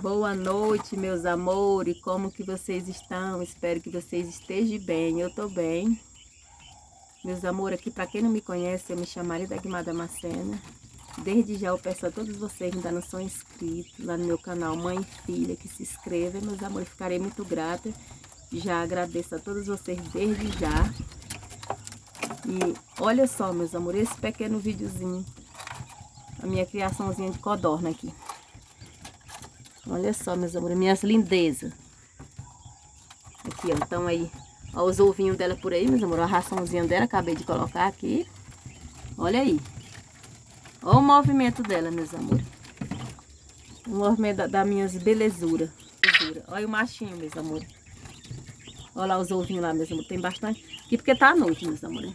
Boa noite, meus amores. Como que vocês estão? Espero que vocês estejam bem. Eu tô bem. Meus amores, aqui para quem não me conhece, eu me chamo Marida Guimada Damascena. Desde já eu peço a todos vocês que ainda não são inscritos lá no meu canal Mãe e Filha, que se inscrevam. Meus amores, ficarei muito grata. Já agradeço a todos vocês desde já. E olha só, meus amores, esse pequeno videozinho. A minha criaçãozinha de codorna aqui. Olha só, meus amores, minhas lindezas. Aqui, ó, então aí, ó, os ovinhos dela por aí, meus amores, a raçãozinha dela, acabei de colocar aqui. Olha aí. Olha o movimento dela, meus amores. O movimento da, da minhas belezuras. Olha o machinho, meus amores. Olha lá os ovinhos lá, meus amores, tem bastante. Aqui porque tá à noite, meus amores.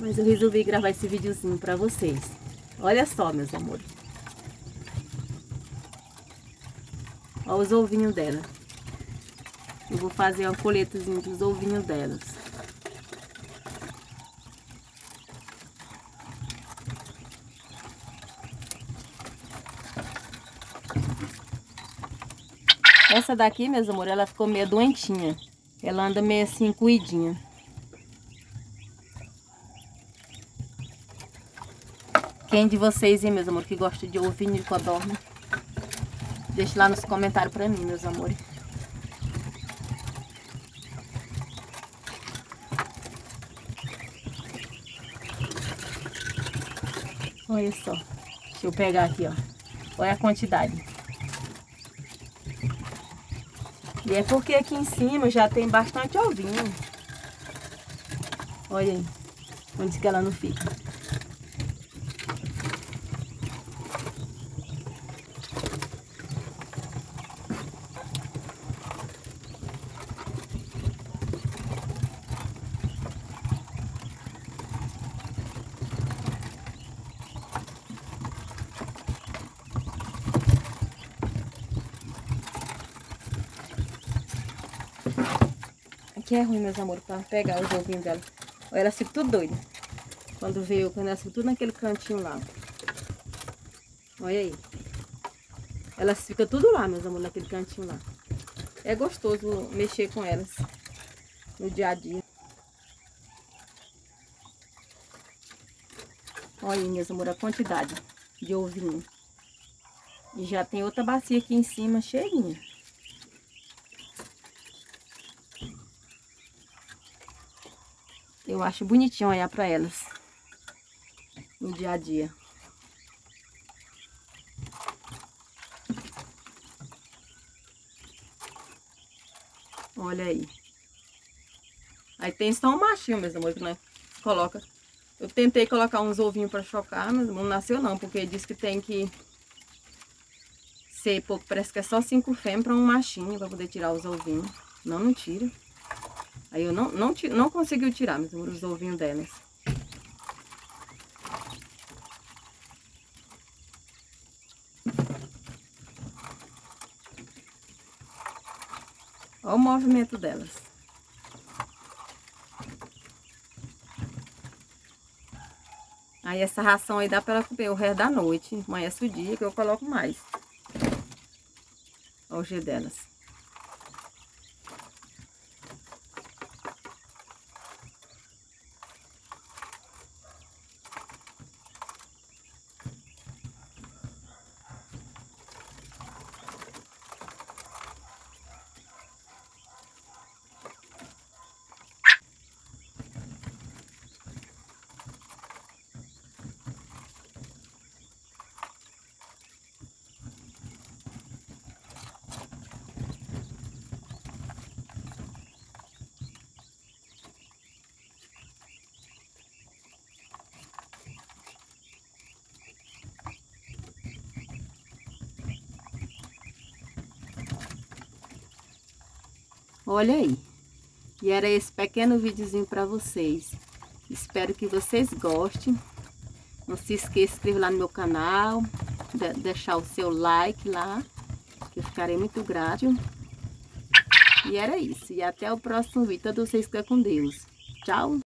Mas eu resolvi gravar esse videozinho pra vocês. Olha só, meus amores. Olha os ovinhos dela. Eu vou fazer uma coletazinha dos ovinhos delas. Essa daqui, meus amores, ela ficou meio doentinha. Ela anda meio assim, cuidinha. Quem de vocês, hein, meus amores, que gosta de ovinho de codorna? Deixe lá nos comentários pra mim, meus amores. Olha só. Deixa eu pegar aqui, ó. Olha a quantidade. E é porque aqui em cima já tem bastante ovinho. Olha aí. Onde que ela não fica. Aqui é ruim, meus amores, pra pegar os ovinhos dela. Ela fica tudo doida. Quando veio, quando ela fica tudo naquele cantinho lá. Olha aí. Elas ficam tudo lá, meus amores, naquele cantinho lá. É gostoso mexer com elas no dia a dia. Olha aí, meus amores, a quantidade de ovinho. E já tem outra bacia aqui em cima, cheinha. Eu acho bonitinho olhar para elas no dia a dia. Olha aí. Aí tem só um machinho, meus amores, nós coloca. Eu tentei colocar uns ovinhos para chocar, mas não nasceu não, porque diz que tem que ser pouco, parece que é só cinco fêmeas para um machinho, para poder tirar os ovinhos. Não, não tira. Aí eu não, não, não conseguiu tirar, amores, os ovinhos delas. Olha o movimento delas. Aí essa ração aí dá para ela comer o resto da noite. Amanhece o dia que eu coloco mais. Olha o jeito delas. Olha aí. E era esse pequeno videozinho para vocês. Espero que vocês gostem. Não se esqueça de inscrever lá no meu canal. De deixar o seu like lá. Que eu ficarei muito grato. E era isso. E até o próximo vídeo. Todos vocês ficam com Deus. Tchau.